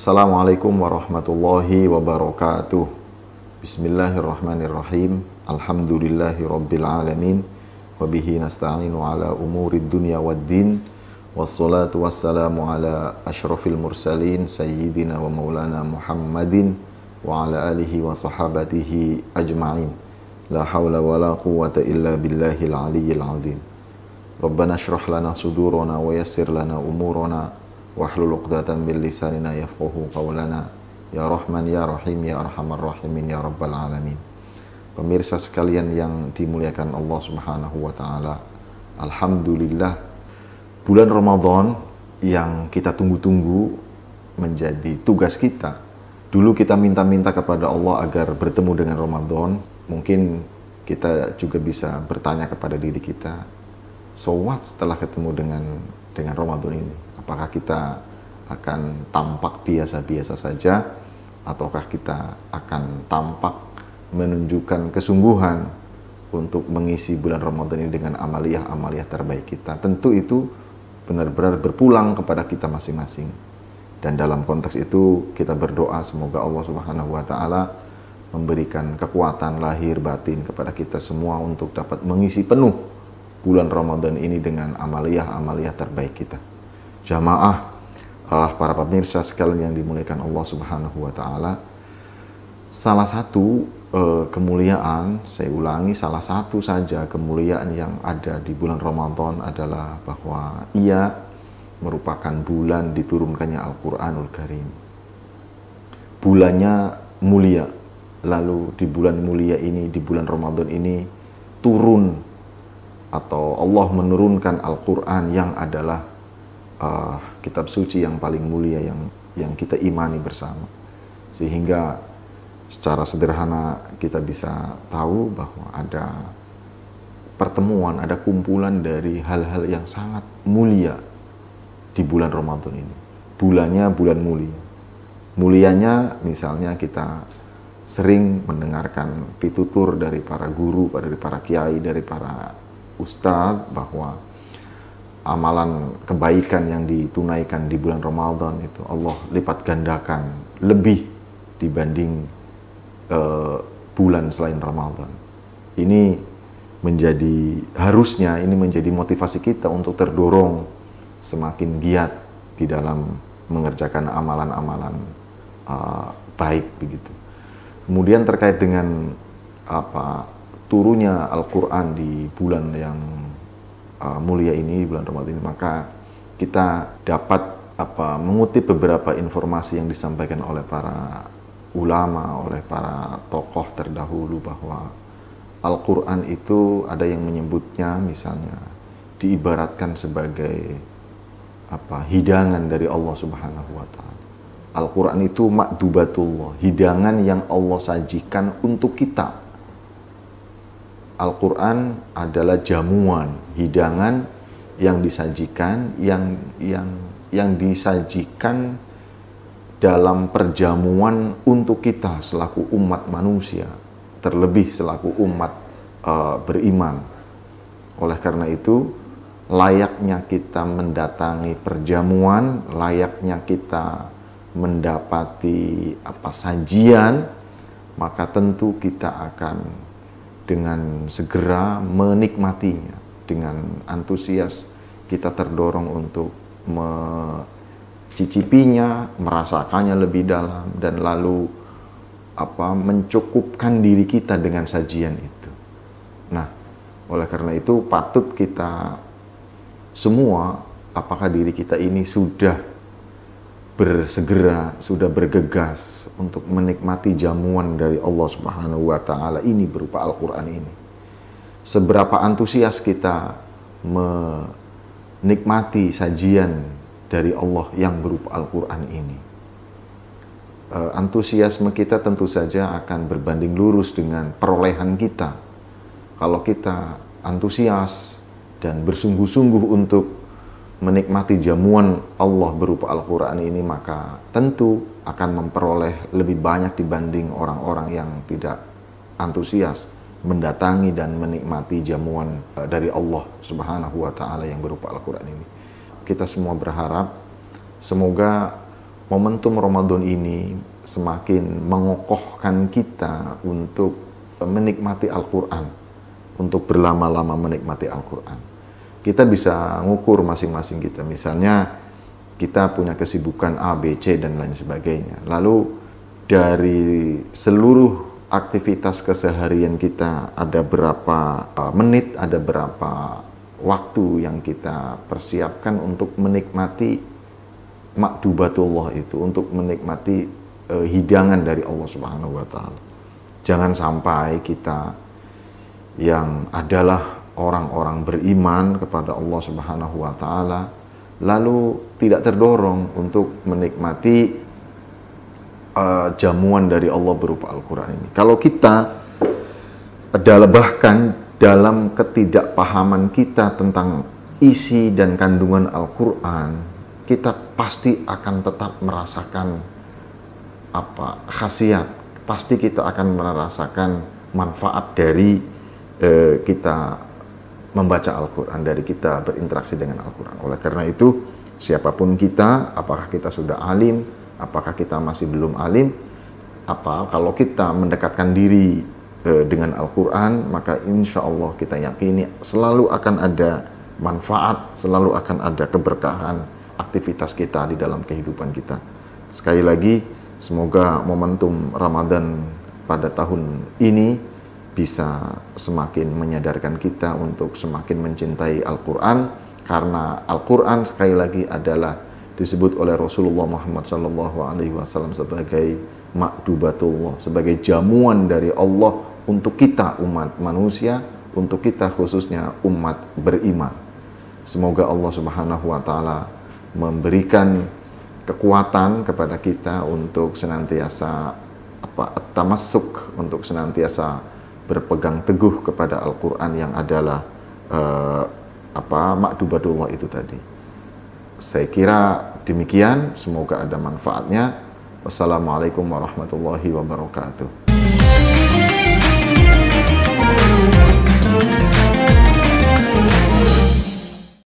Assalamualaikum warahmatullahi wabarakatuh. Bismillahirrahmanirrahim. Alhamdulillahi rabbil alamin. Wabihi nasta'inu ala umuri dunya waddin. Wassalatu wassalamu ala ashrafil mursalin sayyidina wa maulana Muhammadin wa ala alihi wa sahabatihi ajma'in. La hawla wa la quwwata illa billahil aliyyil azim. Rabbana shrah lana sudurana wa yassir lana umurana wahlul uqdatan min lisanina yafqahu qawlana. Ya rahman ya rahim ya arhamar rahimin ya rabbal alamin. Pemirsa sekalian yang dimuliakan Allah Subhanahu wa taala alhamdulillah bulan Ramadan yang kita tunggu-tunggu menjadi tugas kita. Dulu kita minta-minta kepada Allah agar bertemu dengan Ramadan. Mungkin kita juga bisa bertanya kepada diri kita so what setelah ketemu dengan dengan Ramadan ini apakah kita akan tampak biasa-biasa saja ataukah kita akan tampak menunjukkan kesungguhan untuk mengisi bulan Ramadan ini dengan amaliyah-amaliyah terbaik kita. Tentu itu benar-benar berpulang kepada kita masing-masing. Dan dalam konteks itu kita berdoa semoga Allah Subhanahu wa taala memberikan kekuatan lahir batin kepada kita semua untuk dapat mengisi penuh bulan Ramadan ini dengan amaliyah-amaliyah terbaik kita jamaah uh, para pemirsa sekalian yang dimuliakan Allah Subhanahu wa taala. Salah satu uh, kemuliaan, saya ulangi salah satu saja kemuliaan yang ada di bulan Ramadan adalah bahwa ia merupakan bulan diturunkannya Al-Qur'anul Karim. Bulannya mulia. Lalu di bulan mulia ini, di bulan Ramadan ini turun atau Allah menurunkan Al-Quran yang adalah uh, kitab suci yang paling mulia yang yang kita imani bersama. Sehingga secara sederhana kita bisa tahu bahwa ada pertemuan, ada kumpulan dari hal-hal yang sangat mulia di bulan Ramadan ini. Bulannya bulan mulia. Mulianya misalnya kita sering mendengarkan pitutur dari para guru, dari para kiai, dari para ustadz bahwa amalan kebaikan yang ditunaikan di bulan Ramadan itu Allah lipat gandakan lebih dibanding uh, bulan selain Ramadan. Ini menjadi harusnya ini menjadi motivasi kita untuk terdorong semakin giat di dalam mengerjakan amalan-amalan uh, baik begitu. Kemudian terkait dengan apa turunnya Al-Qur'an di bulan yang uh, mulia ini bulan Ramadan ini maka kita dapat apa mengutip beberapa informasi yang disampaikan oleh para ulama, oleh para tokoh terdahulu bahwa Al-Qur'an itu ada yang menyebutnya misalnya diibaratkan sebagai apa hidangan dari Allah Subhanahu wa taala. Al-Qur'an itu makdubatullah, hidangan yang Allah sajikan untuk kita Al-Quran adalah jamuan, hidangan yang disajikan, yang yang yang disajikan dalam perjamuan untuk kita selaku umat manusia, terlebih selaku umat uh, beriman. Oleh karena itu, layaknya kita mendatangi perjamuan, layaknya kita mendapati apa sajian, maka tentu kita akan dengan segera menikmatinya dengan antusias kita terdorong untuk mencicipinya, merasakannya lebih dalam dan lalu apa mencukupkan diri kita dengan sajian itu. Nah, oleh karena itu patut kita semua apakah diri kita ini sudah bersegera, sudah bergegas untuk menikmati jamuan dari Allah Subhanahu wa taala ini berupa Al-Qur'an ini. Seberapa antusias kita menikmati sajian dari Allah yang berupa Al-Qur'an ini. Uh, antusiasme kita tentu saja akan berbanding lurus dengan perolehan kita. Kalau kita antusias dan bersungguh-sungguh untuk menikmati jamuan Allah berupa Al-Quran ini maka tentu akan memperoleh lebih banyak dibanding orang-orang yang tidak antusias mendatangi dan menikmati jamuan eh, dari Allah Subhanahu wa taala yang berupa Al-Qur'an ini. Kita semua berharap semoga momentum Ramadan ini semakin mengokohkan kita untuk menikmati Al-Quran, untuk berlama-lama menikmati Al-Quran. Kita bisa ngukur masing-masing kita, misalnya kita punya kesibukan A, B, C, dan lain sebagainya. Lalu dari seluruh aktivitas keseharian kita ada berapa uh, menit, ada berapa waktu yang kita persiapkan untuk menikmati makdubatullah itu, untuk menikmati uh, hidangan dari Allah Subhanahu wa taala. Jangan sampai kita yang adalah orang-orang beriman kepada Allah Subhanahu wa taala lalu tidak terdorong untuk menikmati uh, jamuan dari Allah berupa Al-Quran ini. Kalau kita adalah bahkan dalam ketidakpahaman kita tentang isi dan kandungan Al-Quran, kita pasti akan tetap merasakan apa khasiat, pasti kita akan merasakan manfaat dari uh, kita membaca Al-Quran, dari kita berinteraksi dengan Al-Quran. Oleh karena itu, siapa pun kita, apakah kita sudah alim, apakah kita masih belum alim apa kalau kita mendekatkan diri e, dengan Al-Quran maka insya Allah kita yakini selalu akan ada manfaat selalu akan ada keberkahan aktivitas kita di dalam kehidupan kita sekali lagi semoga momentum Ramadan pada tahun ini bisa semakin menyadarkan kita untuk semakin mencintai Al-Quran karena Al-Quran sekali lagi adalah disebut oleh Rasulullah Muhammad Wasallam sebagai makdubatullah, sebagai jamuan dari Allah untuk kita umat manusia, untuk kita khususnya umat beriman. Semoga Allah Subhanahu Wa Taala memberikan kekuatan kepada kita untuk senantiasa apa tamasuk untuk senantiasa berpegang teguh kepada Al-Qur'an yang adalah uh, apa makdubatullah itu tadi. Saya kira demikian, semoga ada manfaatnya. Wassalamualaikum warahmatullahi wabarakatuh.